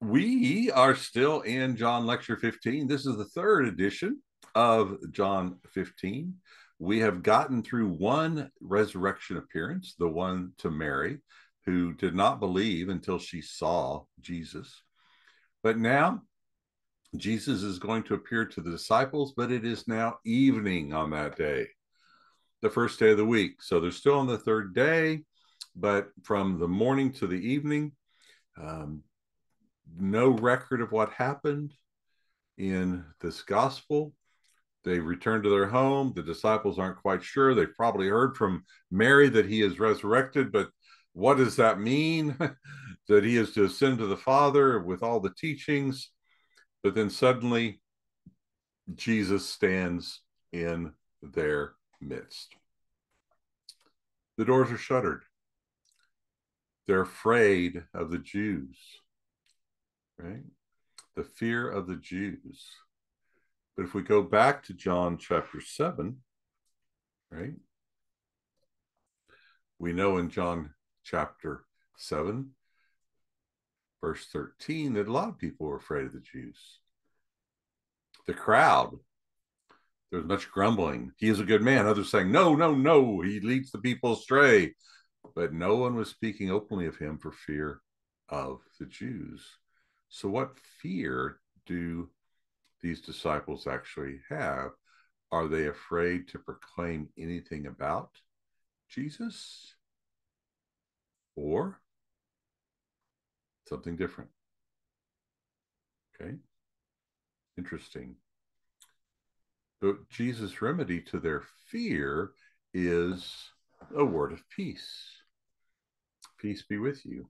We are still in John Lecture 15. This is the third edition of John 15. We have gotten through one resurrection appearance, the one to Mary, who did not believe until she saw Jesus. But now Jesus is going to appear to the disciples, but it is now evening on that day, the first day of the week. So they're still on the third day, but from the morning to the evening, um, no record of what happened in this gospel. They return to their home. The disciples aren't quite sure. They've probably heard from Mary that he is resurrected, but what does that mean? that he is to ascend to the Father with all the teachings. But then suddenly, Jesus stands in their midst. The doors are shuttered. They're afraid of the Jews right? The fear of the Jews. But if we go back to John chapter 7, right? We know in John chapter 7, verse 13, that a lot of people were afraid of the Jews. The crowd, there was much grumbling. He is a good man. Others saying, No, no, no, he leads the people astray. But no one was speaking openly of him for fear of the Jews. So, what fear do these disciples actually have? Are they afraid to proclaim anything about Jesus or something different? Okay, interesting. But Jesus' remedy to their fear is a word of peace. Peace be with you.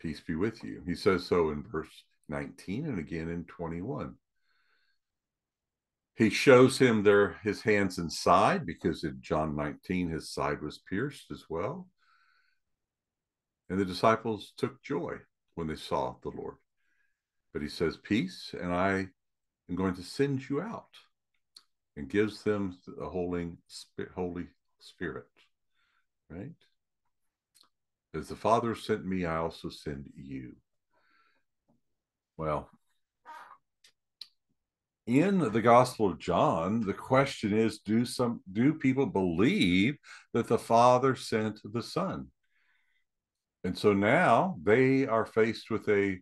Peace be with you. He says so in verse 19 and again in 21. He shows him there his hands and side because in John 19 his side was pierced as well. And the disciples took joy when they saw the Lord. But he says, Peace, and I am going to send you out, and gives them the Holy Spirit, right? As the Father sent me, I also send you. Well, in the Gospel of John, the question is do some do people believe that the Father sent the Son? And so now they are faced with a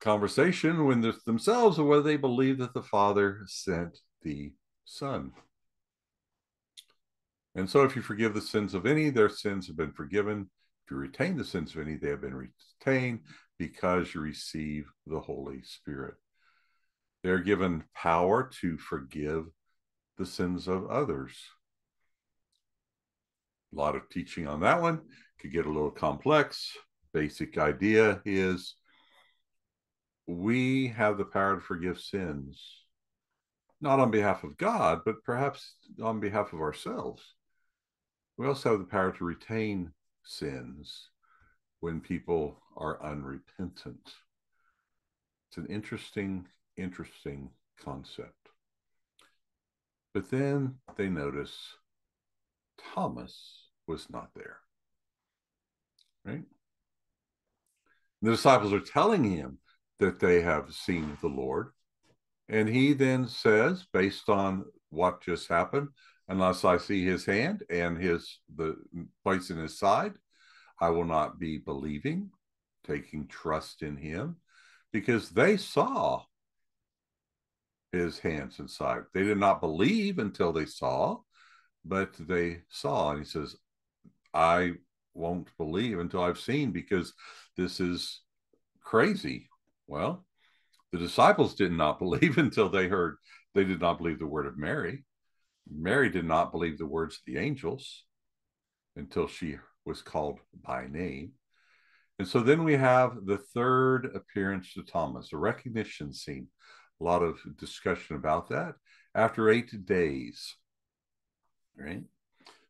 conversation when themselves or whether they believe that the Father sent the Son. And so, if you forgive the sins of any, their sins have been forgiven. If you retain the sins of any, they have been retained because you receive the Holy Spirit. They're given power to forgive the sins of others. A lot of teaching on that one could get a little complex. Basic idea is we have the power to forgive sins, not on behalf of God, but perhaps on behalf of ourselves. We also have the power to retain sins when people are unrepentant. It's an interesting, interesting concept. But then they notice Thomas was not there. Right? The disciples are telling him that they have seen the Lord. And he then says, based on what just happened, unless I see his hand and his the place in his side. I will not be believing, taking trust in him, because they saw his hands and side. They did not believe until they saw, but they saw. And he says, I won't believe until I've seen because this is crazy. Well, the disciples did not believe until they heard, they did not believe the word of Mary. Mary did not believe the words of the angels until she was called by name. And so then we have the third appearance to Thomas, a recognition scene. A lot of discussion about that after eight days. Right?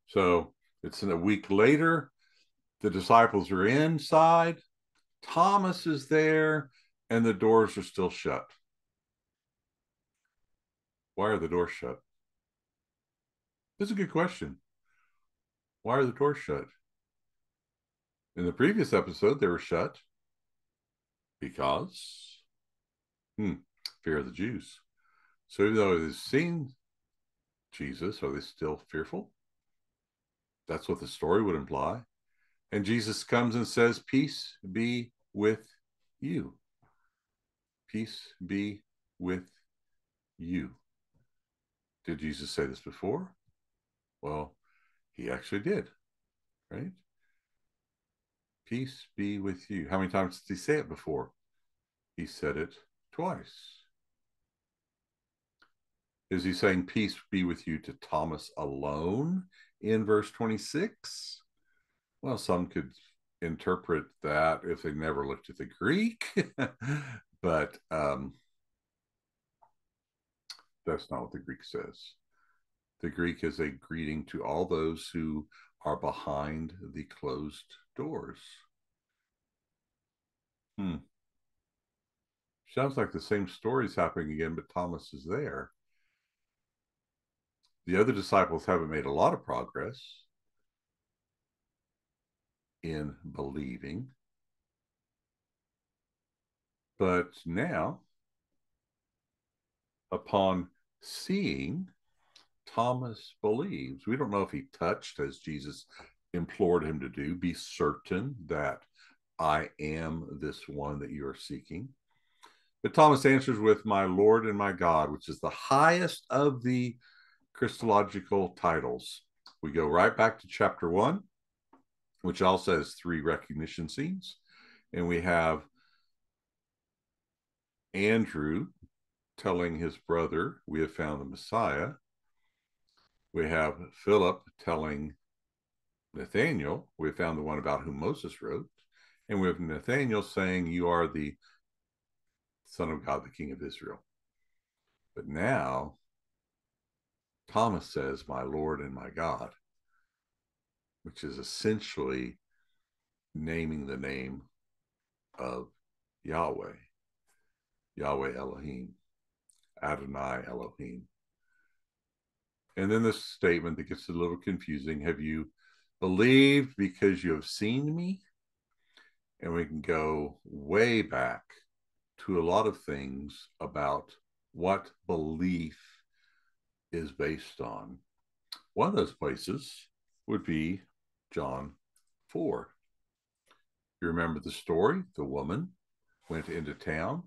So it's a week later. The disciples are inside. Thomas is there, and the doors are still shut. Why are the doors shut? That's a good question. Why are the doors shut? In the previous episode, they were shut because hmm, fear of the Jews. So even though they've seen Jesus, are they still fearful? That's what the story would imply. And Jesus comes and says, Peace be with you. Peace be with you. Did Jesus say this before? Well, he actually did, right? Peace be with you. How many times did he say it before? He said it twice. Is he saying peace be with you to Thomas alone in verse 26? Well, some could interpret that if they never looked at the Greek, but um, that's not what the Greek says. The Greek is a greeting to all those who are behind the closed doors. Hmm. Sounds like the same story is happening again, but Thomas is there. The other disciples haven't made a lot of progress in believing. But now, upon seeing, Thomas believes. We don't know if he touched, as Jesus implored him to do. Be certain that I am this one that you are seeking. But Thomas answers with, My Lord and my God, which is the highest of the Christological titles. We go right back to chapter one, which also has three recognition scenes. And we have Andrew telling his brother, We have found the Messiah. We have Philip telling Nathaniel, We found the one about whom Moses wrote. And we have Nathaniel saying, You are the Son of God, the King of Israel. But now Thomas says, My Lord and my God, which is essentially naming the name of Yahweh, Yahweh Elohim, Adonai Elohim. And then this statement that gets a little confusing Have you believed because you have seen me? And we can go way back to a lot of things about what belief is based on. One of those places would be John 4. You remember the story? The woman went into town,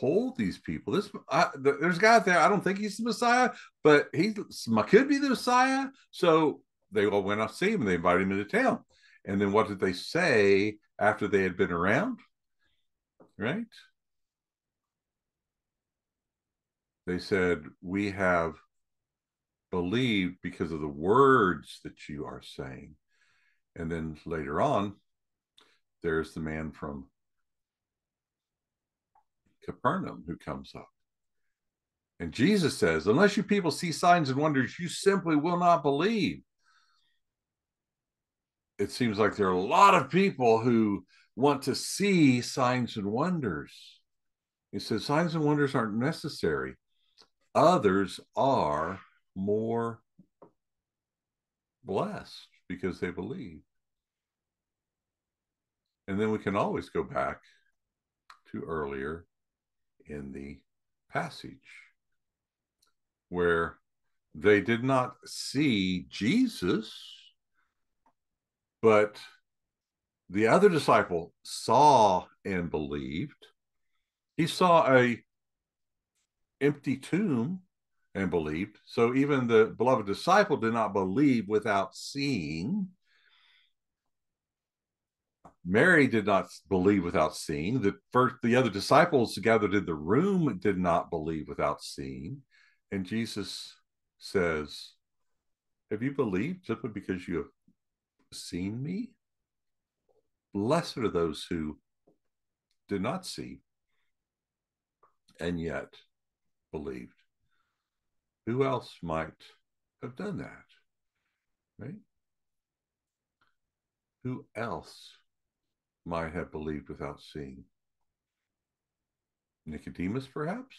told these people this. I, there's a guy out there. I don't think he's the Messiah, but he could be the Messiah. So they all went out to see him. and They invited him into town. And then what did they say after they had been around? Right? They said, We have believed because of the words that you are saying. And then later on, there's the man from Capernaum who comes up. And Jesus says, Unless you people see signs and wonders, you simply will not believe. It seems like there are a lot of people who want to see signs and wonders. He says, Signs and wonders aren't necessary, others are more blessed because they believe. And then we can always go back to earlier in the passage where they did not see Jesus, but the other disciple saw and believed. He saw a empty tomb and believed. So even the beloved disciple did not believe without seeing. Mary did not believe without seeing. The first, the other disciples gathered in the room did not believe without seeing. And Jesus says, Have you believed simply because you have seen me? Blessed are those who did not see and yet believed. Who else might have done that? Right? Who else might have believed without seeing? Nicodemus, perhaps?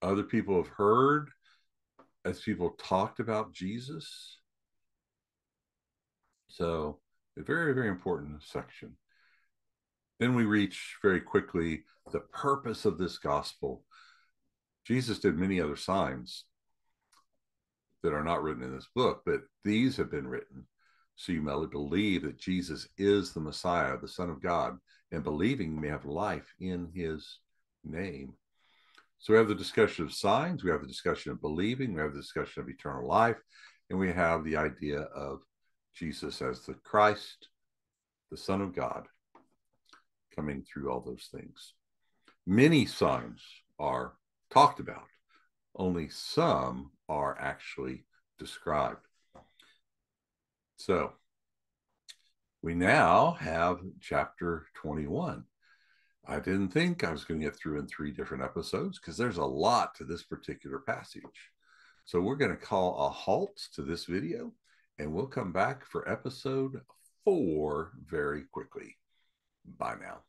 Other people have heard as people talked about Jesus So, a very, very important section. Then we reach very quickly the purpose of this gospel. Jesus did many other signs that are not written in this book, but these have been written so you may believe that Jesus is the Messiah, the Son of God, and believing may have life in his name. So we have the discussion of signs, we have the discussion of believing, we have the discussion of eternal life, and we have the idea of Jesus as the Christ, the Son of God, coming through all those things. Many signs are talked about, only some are actually described. So we now have chapter 21. I didn't think I was going to get through in three different episodes because there's a lot to this particular passage. So we're going to call a halt to this video and we'll come back for episode four very quickly. Bye now.